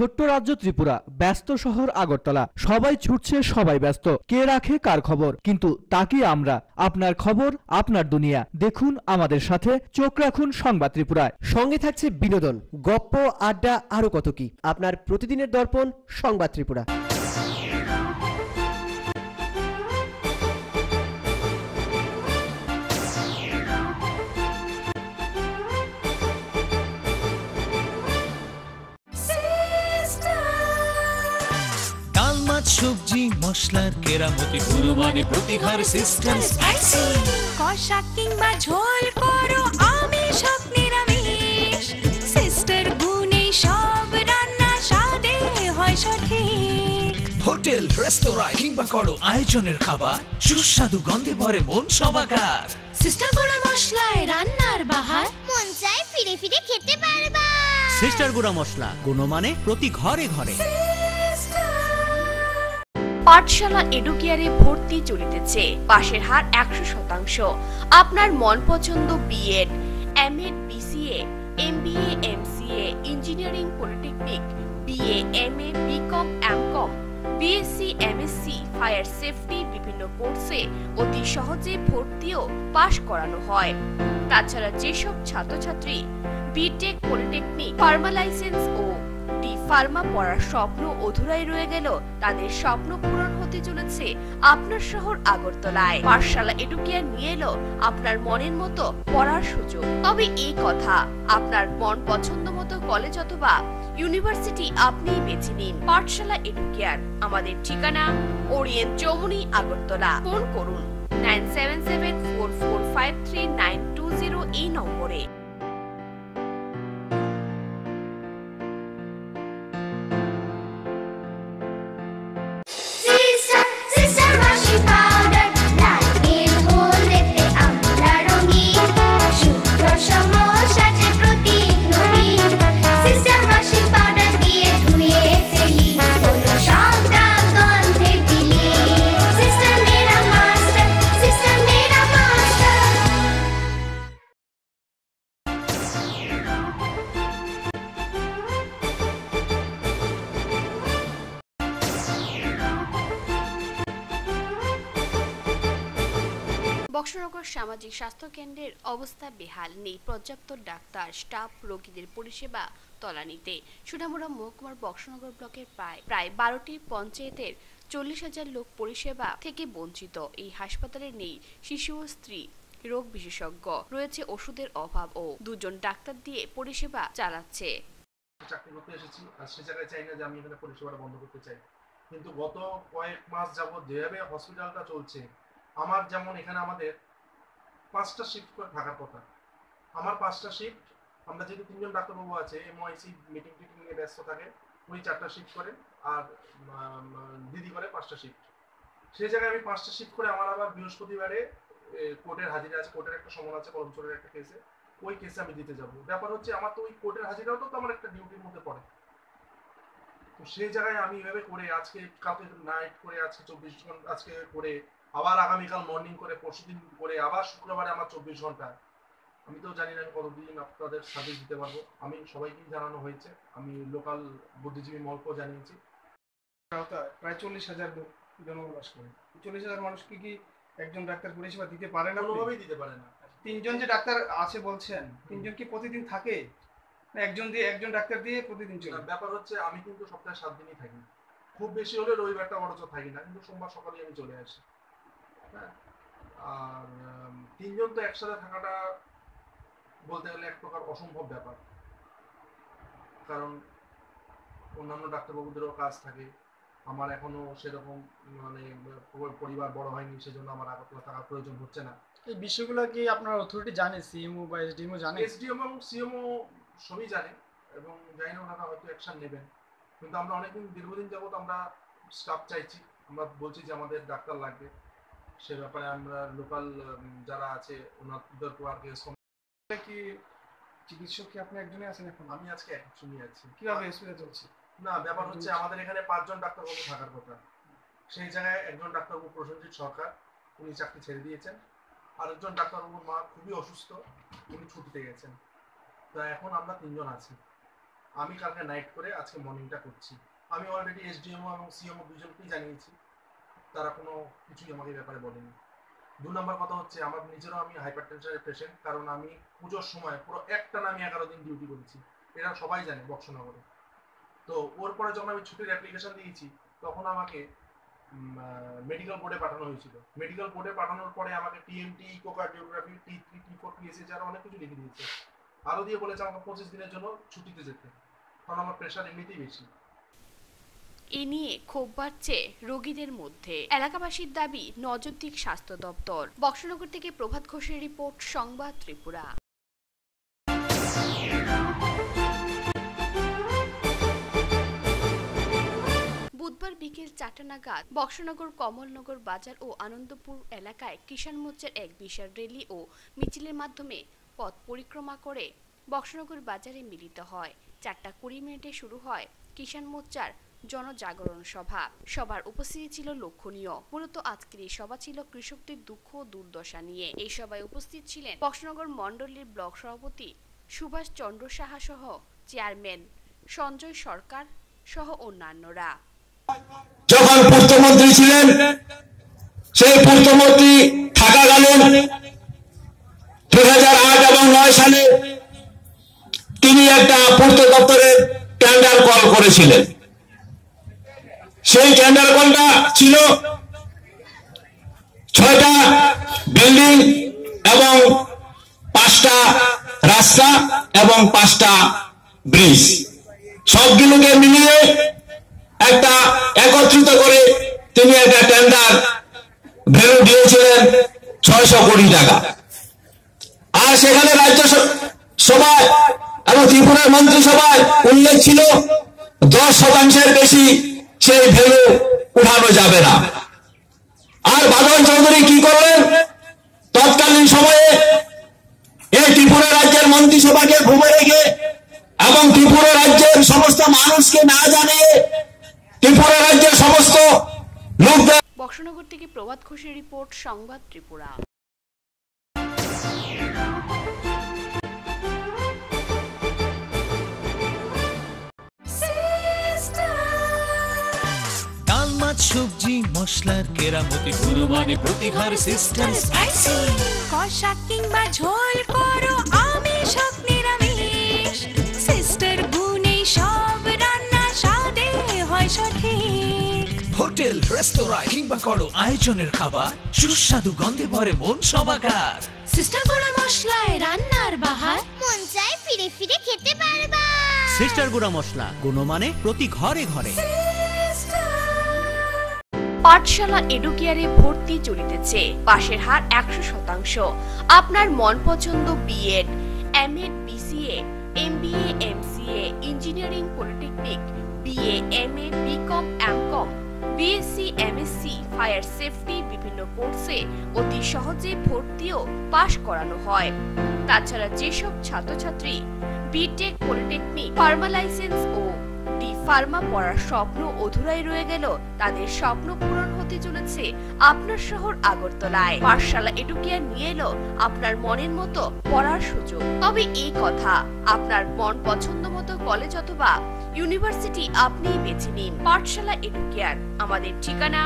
ছোট্ট রাজ্য ত্রিপুরা, ব্যস্ত শহর আগরতলা। সবাই ছুটছে, সবাই ব্যস্ত। কে রাখে, কার খবর? কিন্তু তাকে আমরা? আপনার খবর, আপনার দুনিয়া। দেখুন আমাদের সাথে, চোখ রাখুন সংবাদ ত্রিপুরায়। সঙ্গে থাকছে বিনোদন, গপ্প, আড্ডা, আরও কত কি। আপনার প্রতিদিনের দর্পণ সংবাদ ত্রিপুরা। সবজি মশলার কেরামতি গুণমানে প্রতিহার সিস্টেম স্পাইসি কষা কিংবা ঝোল করো আমি সব নিরামিষ। সিস্টার গুনে সব রান্না স্বাদে হয় সঠিক। হোটেল রেস্তোরাঁ কিংবা করো আয়োজনের খাবার সুস্বাদু গন্ধে ভরে মন সবাকার। সিস্টার গুঁড়া মশলায় রান্নার বাহার। মন চায় ফিরে ফিরে খেতে পারবা। সিস্টার গুঁড়া মশলা গুণমানে প্রতি ঘরে ঘরে। পাঠশালা এডুকেয়ারে ভর্তি চলিতেছে। পাশের হার একশো শতাংশ। আপনার মন পছন্দ BEd MEd BCA MBA MCA engineering polytechnic BA MA BCom MCom BSc MSc fire safety বিভিন্ন কোর্সে অতি সহজে ভর্তিও পাশ করানো হয়। তাছাড়া যেসব ছাত্রছাত্রী বিটেক পলিটেকনিক ফার্মা লাইসেন্স ও ফার্মা পড়ার স্বপ্ন অধুরাই রয়ে গেল। তাদের স্বপ্ন পূরণ হতে চলেছে আপনার শহর আগরতলায়। পাঠশালা এডুকেয়ার নিয়ে এলো আপনার মনের মতো পড়ার সুযোগ। তবে এই কথা, আপনার মন পছন্দ মতো কলেজ অথবা ইউনিভার্সিটি আপনিই বেছে নিন। পাঠশালা এডুকেয়ার আমাদের ঠিকানা ওরিয়েন্ট চৌমুনি আগরতলা। ফোন করুন nine seven seven four four five three nine two zero এই নম্বরে। বক্সনগর সামাজিক স্বাস্থ্য কেন্দ্রের অবস্থা বেহাল। নেই পর্যাপ্ত ডাক্তার, স্টাফ, রোগীদের পরিষেবা তলানিতে সুনামুড়া মহকুমার বক্সনগর ব্লকের প্রায় প্রায় বারোটি পঞ্চায়েতের চল্লিশ হাজার লোক পরিষেবা থেকে বঞ্চিত। এই হাসপাতালে নেই শিশু ও স্ত্রী, রোগ বিশেষজ্ঞ। রয়েছে ওষুধের অভাব ও দুজন ডাক্তার দিয়ে পরিষেবা চালাচ্ছে। চাকরি করতে এসেছি আর সে জায়গায় চাই না যে আমি এখানে পরিষেবাটা বন্ধ করতে চাই। কিন্তু গত কয়েক মাস যাবত যেভাবে হসপিটালটা চলছে আমার যেমন এখানে আমাদের পাঁচটা শিফট করে থাকার কথা। আমার পাঁচটা শিফট আমরা যেহেতু তিনজন ডাক্তারবাবু আছে এমওআইসি মিটিং টিটিং নিয়ে ব্যস্ত থাকে, উনি চারটা শিফট করেন আর দিদি করে পাঁচটা শিফট সেই জায়গায় আমি পাঁচটা শিফট করে আমার আবার বৃহস্পতিবারে কোর্টের হাজিরা আছে, কোর্টের একটা সমন আছে কলমচরের একটা কেসে ওই কেসে আমি দিতে যাব। ব্যাপার হচ্ছে আমার তো ওই কোর্টের হাজিরাও তো আমার একটা ডিউটির মধ্যে পড়ে। তো সেই জায়গায় আমি এভাবে করে আজকে, কালকে নাইট করে, আজকে চব্বিশ ঘণ্টা, আজকে করে আবার আগামীকাল মর্নিং করে পরশুদিন করে আবার শুক্রবারে আমার চব্বিশ ঘণ্টা। আমি তো জানি না আমি কতদিন আপনাদের সার্ভিস দিতে পারব। আমি সবাইকেই জানানো হয়েছে। আমি লোকাল বুদ্ধিজীবী মহলকেও জানিয়েছি। প্রায় চল্লিশ হাজার লোক জনবসবাস করে। চল্লিশ হাজার মানুষকে কি একজন ডাক্তার পরিষেবা দিতে পারে না কোনোভাবেই দিতে পারে না। তিনজন যে ডাক্তার আছে বলছেন তিনজন কি প্রতিদিন থাকে? না একজন দিয়ে একজন ডাক্তার দিয়ে প্রতিদিন চলে? ব্যাপার হচ্ছে আমি কিন্তু সপ্তাহে সাত দিনই থাকি। খুব বেশি হলে রবিবারটা বরঞ্চ থাকি না কিন্তু সোমবার সকালে আমি চলে আসি। হ্যাঁ? আর তিনজন তো একসাথে থাকাটা বলতে গেলে এক প্রকার অসম্ভব ব্যাপার। কারণ অন্যান্য ডাক্তারবাবুদেরও কাজ থাকে। আমার এখনও সেরকম মানে পরিবার বড় হয়নি সেজন্য আমার আগরতলা থাকার প্রয়োজন হচ্ছে না। এই বিষয়গুলো কি আপনার অথরিটি জানে? সিএমও বা এসডিএমও জানে? এসডিএম এবং সিএমও সবই জানে এবং জানি না ওনারা হয়তো অ্যাকশন নেবেন। কিন্তু আমরা অনেকদিন দীর্ঘদিন যাবত আমরা স্টাফ চাইছি। আমরা বলছি যে আমাদের ডাক্তার লাগবে। সে ব্যাপারে আমরা লোকাল যারা আছে ওনাদেরকে আর কি কি চিকিৎসক কি আপনি একজনই আছেন এখন? আমি আজকে একজনই আছি। কীভাবে হসপিটাল চলছে? না ব্যাপার হচ্ছে আমাদের এখানে পাঁচজন ডাক্তারবাবু থাকার কথা। সেই জায়গায় একজন ডাক্তারবাবু প্রসেনজিৎ সরকার উনি চাকরি ছেড়ে দিয়েছেন। আরেকজন ডাক্তারবাবুর মা খুবই অসুস্থ উনি ছুটিতে গেছেন। তা এখন আমরা তিনজন আছি। আমি কালকে নাইট করে আজকে মর্নিংটা করছি। আমি অলরেডি এসডিএমও এবং সিএমও দুজনকেই জানিয়েছি। তারা কোনো কিছুই আমাকে ব্যাপারে বলেনি। দু নম্বর কথা হচ্ছে, আমার নিজেরও আমি হাইপার টেনশনের পেশেন্ট কারণ আমি পুজোর সময় পুরো একটা আমি এগারো দিন ডিউটি করেছি। এটা সবাই জানে বক্সনগরে। তো ওর পরে যখন আমি ছুটির অ্যাপ্লিকেশন দিয়েছি, তখন আমাকে মেডিকেল বোর্ডে পাঠানো হয়েছিল। মেডিকেল বোর্ডে পাঠানোর পরে আমাকে TMT echocardiography T three T four PSH আর অনেক কিছু লিখে দিয়েছে। আরও দিয়ে বলেছে আমাকে পঁচিশ দিনের জন্য ছুটিতে যেতে। কারণ আমার প্রেশার এমনিতেই বেশি। এ নিয়ে ক্ষোভ বাড়ছে রোগীদের মধ্যে। এলাকাবাসীর দাবি, নজরদিক স্বাস্থ্য দপ্তর। বক্সনগর থেকে প্রভাত ঘোষের রিপোর্ট, সংবাদ ত্রিপুরা। বুধবার বিকেল চারটা নাগাদ বক্সনগর, কমলনগর বাজার ও আনন্দপুর এলাকায় কিষাণ মোর্চার এক বিশাল র্যালি ও মিছিলের মাধ্যমে পথ পরিক্রমা করে বক্সনগর বাজারে মিলিত হয়। চারটা কুড়ি মিনিটে শুরু হয় কিষাণ মোর্চার জনজাগরণ সভা। সবার উপস্থিতি ছিল লক্ষণীয়। মূলত আজকের এই সভা ছিল কৃষকদের দুঃখ দুর্দশা নিয়ে। এই সভায় উপস্থিত ছিলেন বক্সনগর মণ্ডলের ব্লক সভাপতি সুভাষ চন্দ্র সাহা সহ চেয়ারম্যান সঞ্জয় সরকার সহ অন্যান্যরা। যখন পূর্তমন্ত্রী ছিলেন, সেই পূর্তমন্ত্রী থাকাকালীন দুই হাজার আট এবং নয় সালে তিনি একটা পূর্ত দপ্তরের টেন্ডার কল করেছিলেন। সেই টেন্ডার কলটা ছিল? ছয়টা বিল্ডিং এবং পাঁচটা রাস্তা এবং পাঁচটা ব্রিজ সবগুলোকে মিলিয়ে একটা একত্রিত করে তিনি একটা টেন্ডার ভ্যালু দিয়েছিলেন ছয়শো কোটি টাকা। আর সেখানে রাজ্য সভায় এবং ত্রিপুরার মন্ত্রিসভায় উল্লেখ ছিল দশ শতাংশের বেশি সেই ভ্যালু উঠানো যাবে না। আর বাদল চৌধুরী কি করলেন? তৎকালীন সময়ে এই ত্রিপুরা রাজ্যের মন্ত্রিসভাকে ঘুমে রেখে এবং ত্রিপুরা রাজ্যের সমস্ত মানুষকে না জানিয়ে ত্রিপুরা রাজ্যের সমস্ত লোকদের বক্সনগর থেকে প্রভাত ঘোষের রিপোর্ট, সংবাদ ত্রিপুরা। সবজি মশলার কেরামতি গুণমানে প্রতিঘর সিস্টার স্পাইসি কষা কিংবা ঝোল করো আমিষ হোক নিরামিষ। সিস্টার গুনে সব রান্না স্বাদে হয় সঠিক। হোটেল রেস্তোরাঁ কিংবা করো আয়োজনের খাবার সুস্বাদু গন্ধে ভরে মন সবাকার সিস্টার গুঁড়া মশলায় রান্নার বাহার। মন চাই ফিরে ফিরে খেতে পারবা। সিস্টার গুঁড়া মশলা গুণমানে প্রতি ঘরে ঘরে। পাঠশালা এডুকেয়ারে ভর্তি চলিতেছে। পাশের হার একশো শতাংশ। আপনার মন পছন্দ BEd MEd BCA MBA MCA engineering polytechnic BA MA BCom MCom BSc MSc fire safety বিভিন্ন কোর্সে অতি সহজে ভর্তিও পাশ করানো হয়। তাছাড়া যেসব ছাত্রছাত্রী বিটেক পলিটেকনিক ফার্মা লাইসেন্স ও ডি ফার্মা পড়ার স্বপ্ন অধুরাই রয়ে গেল। তাদের স্বপ্ন পূরণ হতে চলেছে আপনার শহর আগরতলায়। পাঠশালা এডুকেয়ার নিয়ে এলো আপনার মনের মতো পড়ার সুযোগ। তবে এই কথা, আপনার মন পছন্দ মতো কলেজ অথবা ইউনিভার্সিটি আপনিই বেছে নিন। পাঠশালা এডুকেয়ার আমাদের ঠিকানা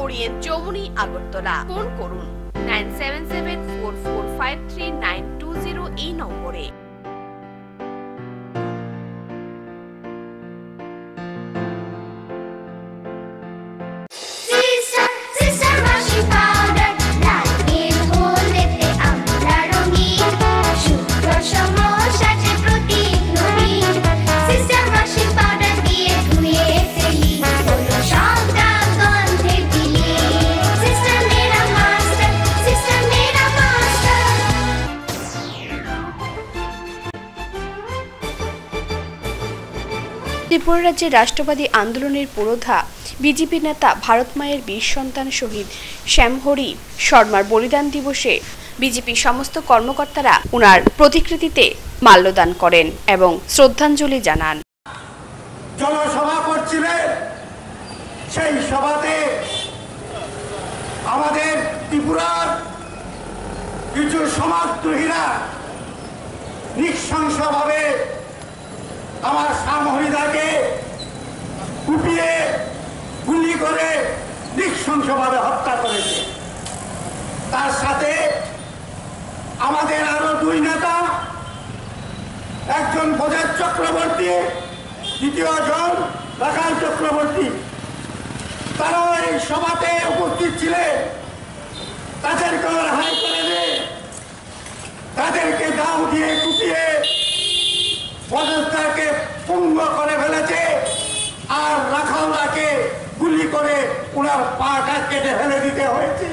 ওরিয়েন্ট চৌমুনি আগরতলা। ফোন করুন nine seven seven four four five three nine two zero এই নম্বরে। ত্রিপুরা রাজ্যে রাষ্ট্রবাদী আন্দোলনের পুরোধা বিজেপি নেতা ভারত মায়ের বীর সন্তান শহীদ শ্যামহরি শর্মার বলিদান দিবসে বিজেপি সমস্ত কর্মকর্তারা ওনার প্রতিকৃতিতে মাল্যদান করেন এবং শ্রদ্ধাঞ্জলি জানান। জনসভা করছিলেন, সেই সভাতে আমাদের ত্রিপুরার কিছু আমার সামহিদাকে কুপিয়ে গুলি করে নৃশংসভাবে হত্যা করেছে। তার সাথে আমাদের আরও দুই নেতা, একজন প্রজাত চক্রবর্তী, দ্বিতীয় জন রাখাল চক্রবর্তী। তারাও এই সভাতে উপস্থিত ছিলেন। তাদেরকেও রেহাই করে দে তাদেরকে দাও দিয়ে কুপিয়ে পদস্থাকে পুঙ্গ করে ফেলেছে আর রাখালদাকে গুলি করে ওনার পাটা কেটে ফেলে দিতে হয়েছে।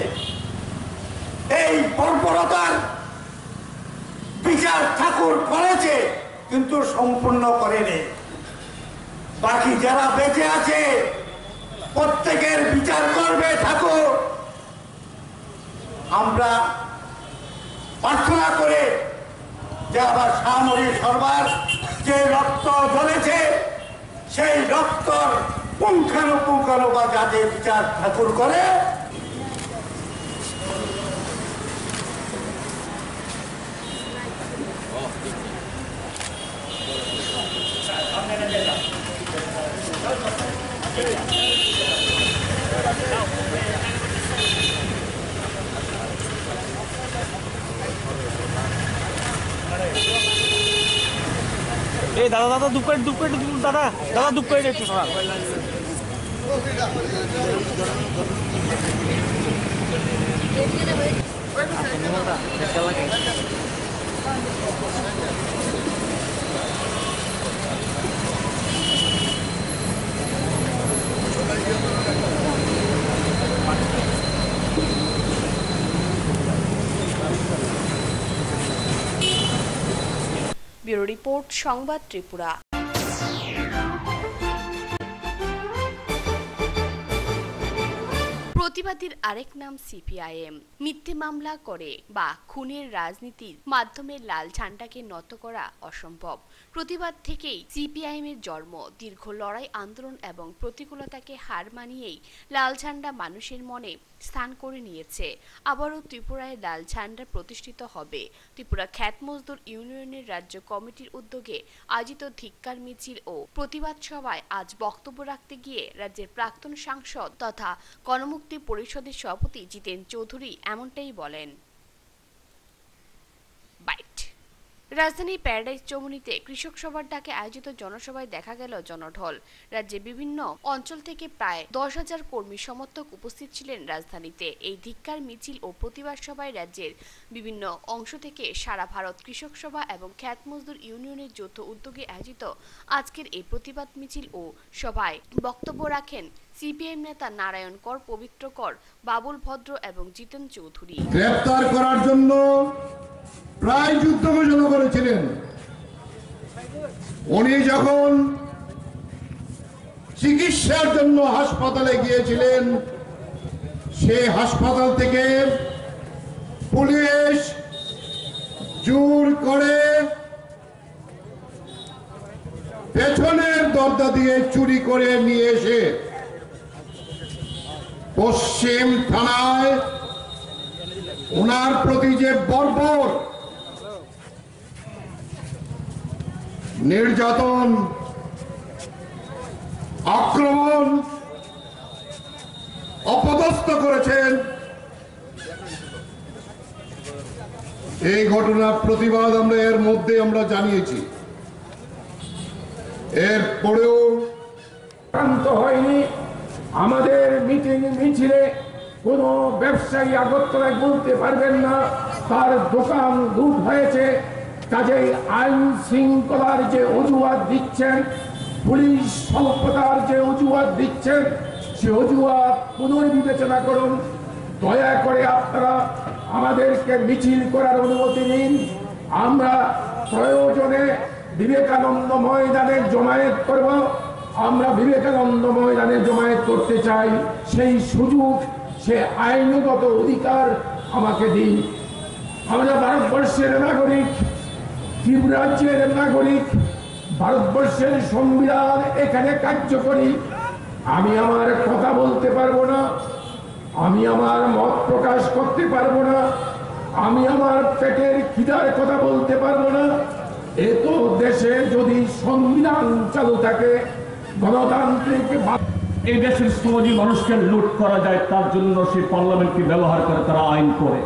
এই বর্বরতার বিচার ঠাকুর করেছে, কিন্তু সম্পূর্ণ করেনি। বাকি যারা বেঁচে আছে, প্রত্যেকের বিচার করবে ঠাকুর। আমরা প্রার্থনা করে যে আবার সামরিক সরবার যে রক্ত জ্বলেছে সেই রক্ত পুঙ্খানুপুঙ্খানু বা যাদের বিচার ঠাকুর করে। এই দাদা দাদা দুপ করে দুপ করে দাদা দাদা দুপ করে একটু সরান রিপোর্ট সংবাদ ত্রিপুরা। প্রতিবাদীর আরেক নাম সিপিআইএম। মিথ্যে মামলা করে বা খুনের রাজনীতির মাধ্যমে লাল ঝান্ডাকে নত করা অসম্ভব। প্রতিবাদ থেকেই সিপিআইএম এর জন্ম, দীর্ঘ লড়াই আন্দোলন এবং প্রতিকূলতাকে হার মানিয়েই লাল ঝান্ডা মানুষের মনে স্থান করে নিয়েছে। আবারও ত্রিপুরায় লাল ঝান্ডা প্রতিষ্ঠিত হবে। ত্রিপুরা খ্যাত মজদুর ইউনিয়নের রাজ্য কমিটির উদ্যোগে আয়োজিত ধিক্কার মিছিল ও প্রতিবাদ সভায় আজ বক্তব্য রাখতে গিয়ে রাজ্যের প্রাক্তন সাংসদ তথা গণমুক্তি পরিষদের সভাপতি জিতেন চৌধুরী এমনটাই বলেন। রাজধানীর প্যারাডাইজ চৌমুনিতে কৃষক সভার ডাকে আয়োজিত জনসভায় দেখা গেল জনঢল। রাজ্যে বিভিন্ন অঞ্চল থেকে প্রায় দশ হাজার কর্মী সমর্থক উপস্থিত ছিলেন রাজধানীতে। এই ধিক্কার, মিছিল ও প্রতিবাদ সভায় রাজ্যের বিভিন্ন অংশ থেকে সারা ভারত কৃষক সভা এবং খ্যাত মজদুর ইউনিয়নের যৌথ উদ্যোগে আয়োজিত আজকের এই প্রতিবাদ মিছিল ও সভায় বক্তব্য রাখেন সিপিএম নেতা নারায়ণ কর, পবিত্র কর, বাবুল ভদ্র এবং জিতেন চৌধুরী। করার জন্য প্রায় যুদ্ধ ঘোষণা করেছিলেন। উনি যখন চিকিৎসার জন্য হাসপাতালে গিয়েছিলেন, সে হাসপাতাল থেকে পুলিশ জোর করে পেছনের দরজা দিয়ে চুরি করে নিয়ে এসে পশ্চিম থানায় ওনার প্রতি যে বর্বর নির্যাতন, আক্রমণ অপদস্থ করেছেন। এই ঘটনার প্রতিবাদ আমরা এর মধ্যে আমরা জানিয়েছি। এর পরেও হয়নি। আমাদের মিটিং মিছিলে কোনো ব্যবসায়ী আগরতলায় বলতে পারবেন না। তার দোকান লুট হয়েছে। কাজেই আইন শৃঙ্খলার যে অজুহাত দিচ্ছেন, পুলিশ স্বল্পতার যে অজুহাত দিচ্ছেন, সে অজুহাত পুনর্বিবেচনা করুন। দয়া করে আপনারা আমাদেরকে মিছিল করার অনুমতি নিন। আমরা প্রয়োজনে বিবেকানন্দ ময়দানে জমায়েত করব। আমরা বিবেকানন্দ ময়দানে জমায়েত করতে চাই। সেই সুযোগ, সে আইনগত অধিকার আমাকে দিন। আমরা ভারতবর্ষের নাগরিক ত্রিপুরাজ্যের নাগরিক, ভারতবর্ষের সংবিধান এখানে কার্যকরী। আমি আমার কথা বলতে পারব না, আমি আমার মত প্রকাশ করতে পারব না, আমি আমার পেটের খিদার কথা বলতে পারব না। এ তো দেশে যদি সংবিধান চালু থাকে, গণতান্ত্রিক এই দেশের সমাজী মানুষকে লুট করা যায়, তার জন্য সেই পার্লামেন্টকে ব্যবহার করে, তারা আইন করে।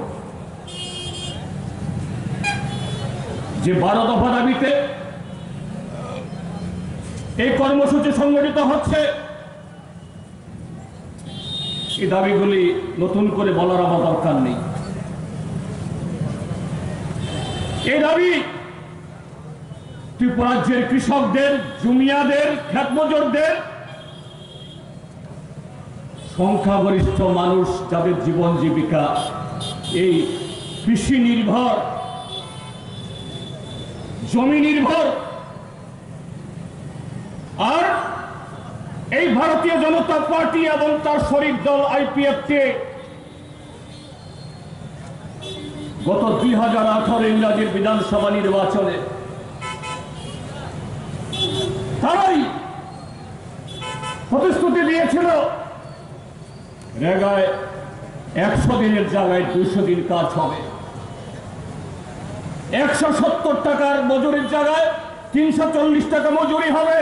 যে বারো দফা দাবিতে এই কর্মসূচি সংগঠিত হচ্ছে, এই দাবিগুলি নতুন করে বলার আমার দরকার নেই। এই দাবি ত্রিপুরাজ্যের কৃষকদের জুমিয়াদের খ্যাতমজরদের, সংখ্যাগরিষ্ঠ মানুষ যাদের জীবন জীবিকা, এই কৃষি নির্ভর জমি নির্ভর। আর এই ভারতীয় জনতা পার্টি এবং তার শরীর দল আইপিএফকে গত দুই হাজার আঠারো ইংরাজির বিধানসভা নির্বাচনে তারাই প্রতিশ্রুতি দিয়েছিল, রেগায় একশো দিনের জায়গায় দুইশো দিন কাজ হবে। একশো সত্তর টাকার মজুরির জায়গায় তিনশো চল্লিশ টাকা মজুরি হবে।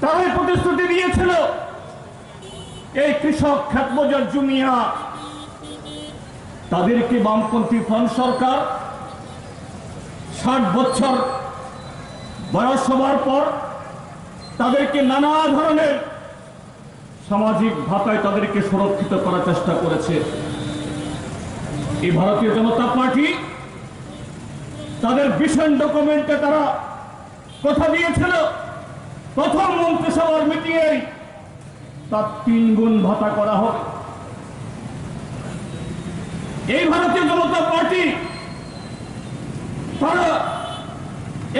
তারাই প্রতিশ্রুতি দিয়েছিল। এই কৃষক খ্যাতমজর জুমিয়া, তাদেরকে বামপন্থী ফ্রন্ট সরকার ষাট বছর বয়স হবার পর তাদেরকে নানা ধরনের সামাজিক ভাতায় তাদেরকে সুরক্ষিত করার চেষ্টা করেছে। এই ভারতীয় জনতা পার্টি তাদের ভীষণ ডকুমেন্টে তারা কথা দিয়েছিল। প্রথম মন্ত্রিসভার মিটিংয়ে তার তিন গুণ ভাতা করা হবে এই ভারতীয় জনতা পার্টি তারা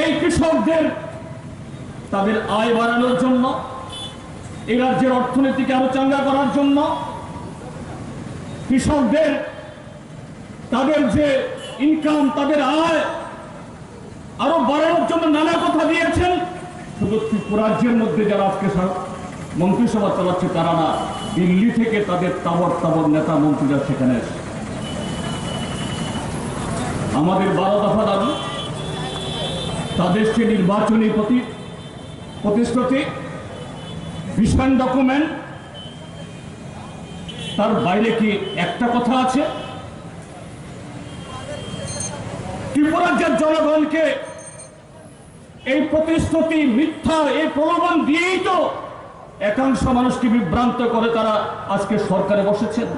এই কৃষকদের তাদের আয় বাড়ানোর জন্য, এই রাজ্যের অর্থনীতিকে আরও চাঙ্গা করার জন্য কৃষকদের তাদের যে ইনকাম তাদের আয়, আরও বাড়ানোর জন্য নানা কথা দিয়েছেন। শুধু ত্রিপুরাজ্যের মধ্যে যারা আজকে মন্ত্রিসভা চালাচ্ছে, তারা না, দিল্লি থেকে তাদের তাবর তাবর নেতা মন্ত্রীরা সেখানে আমাদের বারো দফা দাবি, তাদের সে নির্বাচনী প্রতি প্রতিশ্রুতি ভিশন ডকুমেন্ট, তার বাইরে কি একটা কথা আছে? ত্রিপুরাজ্যের জনগণকে এই প্রতিশ্রুতি, মিথ্যা, এই প্রলোভন দিয়েই তো একাংশ মানুষকে বিভ্রান্ত করে তারা আজকে সরকারে বসেছেন।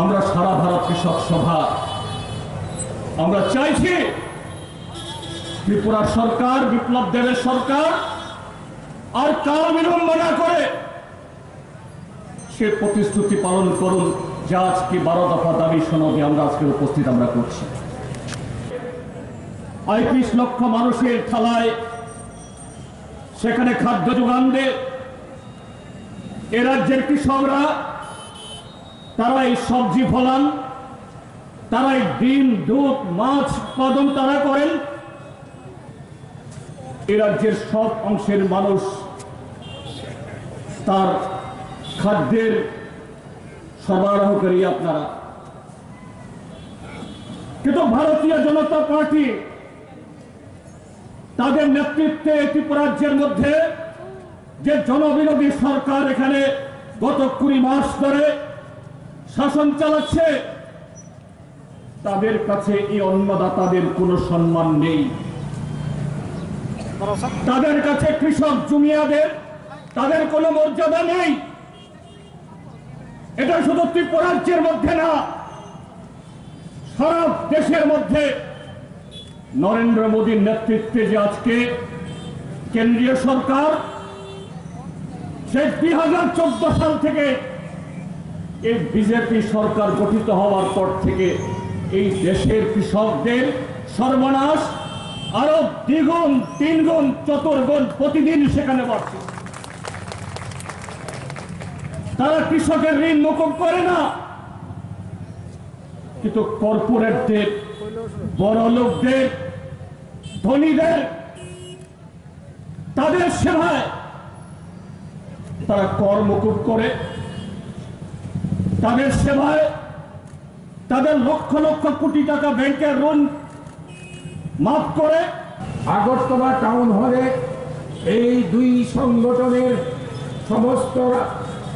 আমরা সারা ভারত কৃষক সভা, আমরা চাইছি ত্রিপুরা সরকার, বিপ্লব দেবের সরকার, আর কাল বিলম্ব না করে সে প্রতিশ্রুতি পালন করুন। যা আজকে বারো দফা দাবি সনদে আমরা আজকে উপস্থিত আমরা করছি? পঁয়ত্রিশ লক্ষ মানুষের থালায় সেখানে খাদ্য যোগান দে। এ রাজ্যের কৃষকরা তারা এই সবজি ফলান তারা এই ডিম, দুধ, মাছ উৎপাদন তারা করেন। এ রাজ্যের সব অংশের মানুষ তার খাদ্যের সরবরাহকারী আপনারা। কিন্তু ভারতীয় জনতা পার্টি তাদের নেতৃত্বে ত্রিপুরাজ্যের মধ্যে যে জনবিরোধী সরকার এখানে গত কুড়ি মাস ধরে শাসন চালাচ্ছে তাদের কাছে এই অন্নদাতাদের কোনো সম্মান নেই। তাদের কাছে কৃষক জুমিয়াদের তাদের কোনো মর্যাদা নেই। এটা শুধু ত্রিপুরাজ্যের মধ্যে না সারা দেশের মধ্যে নরেন্দ্র মোদীর নেতৃত্বে যে আজকে কেন্দ্রীয় সরকার, সেই দুই হাজার চোদ্দ সাল থেকে এই বিজেপি সরকার গঠিত হওয়ার পর থেকে এই দেশের কৃষকদের সর্বনাশ আরও দ্বিগুণ, তিনগুণ, চতুর্গুণ প্রতিদিন সেখানে বাড়ছে। তারা কৃষকের ঋণ মুকুব করে না। কিন্তু কর্পোরেটদের, বড় লোকদের, ধনীদের, তাদের সেবায় তারা কর মুকুব করে। তাদের সেবায় তাদের লক্ষ লক্ষ কোটি টাকা ব্যাংকের ঋণ মাফ করে। আগরতলা টাউন হলে এই দুই সংগঠনের সমস্ত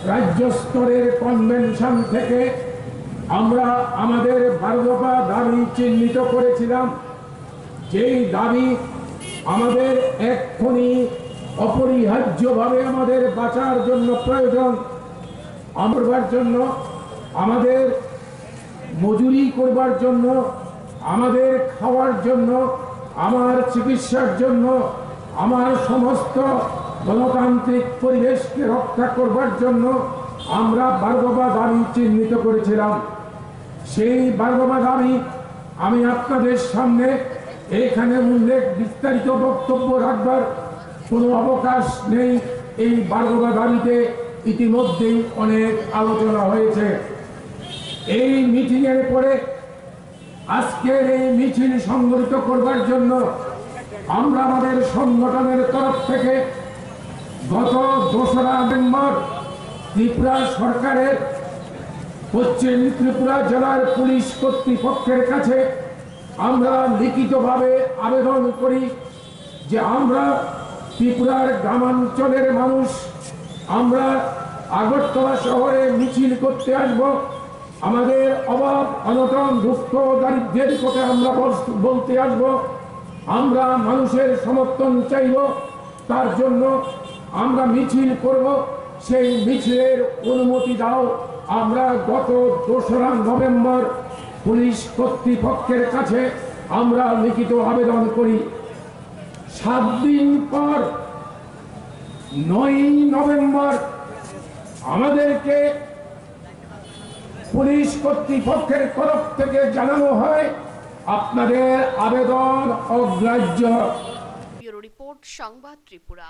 রাজ্য স্তরের কনভেনশন থেকে আমরা আমাদের বারো দাবি চিহ্নিত করেছিলাম। যেই দাবি আমাদের এক্ষুনি অপরিহার্যভাবে আমাদের বাঁচার জন্য প্রয়োজন, আমরবার জন্য, আমাদের মজুরি করবার জন্য, আমাদের খাওয়ার জন্য, আমার চিকিৎসার জন্য, আমার সমস্ত গণতান্ত্রিক পরিবেশকে রক্ষা করবার জন্য আমরা বারগবা দাবি চিহ্নিত করেছিলাম। সেই বারগবা দাবি আমি আপনাদের সামনে এখানে উল্লেখ বিস্তারিত বক্তব্য রাখবার কোনো অবকাশ নেই। এই বারগবা দাবিতে ইতিমধ্যেই অনেক আলোচনা হয়েছে। এই মিটিংয়ের পরে আজকের এই মিছিল সংগঠিত করবার জন্য আমরা আমাদের সংগঠনের তরফ থেকে গত দোসরা নভেম্বর ত্রিপুরা সরকারের পশ্চিম ত্রিপুরা জেলার পুলিশ কর্তৃপক্ষের কাছে আমরা লিখিতভাবে আবেদন করি যে আমরা ত্রিপুরার গ্রামাঞ্চলের মানুষ। আমরা আগরতলা শহরে মিছিল করতে আসব। আমাদের অভাব অনটন, দুঃখ, দারিদ্র্যের কথা আমরা বলতে আসব। আমরা মানুষের সমর্থন চাইব। তার জন্য আমরা মিছিল করব, সেই মিছিলের অনুমতি দাও। আমরা গত দোসরা নভেম্বর পুলিশ কর্তৃপক্ষের কাছে আমরা লিখিত আবেদন করি। সাত দিন পর নয় নভেম্বর আমাদেরকে পুলিশ কর্তৃপক্ষের তরফ থেকে জানানো হয়, আপনাদের আবেদন অগ্রাহ্য। রিপোর্ট, সংবাদ ত্রিপুরা।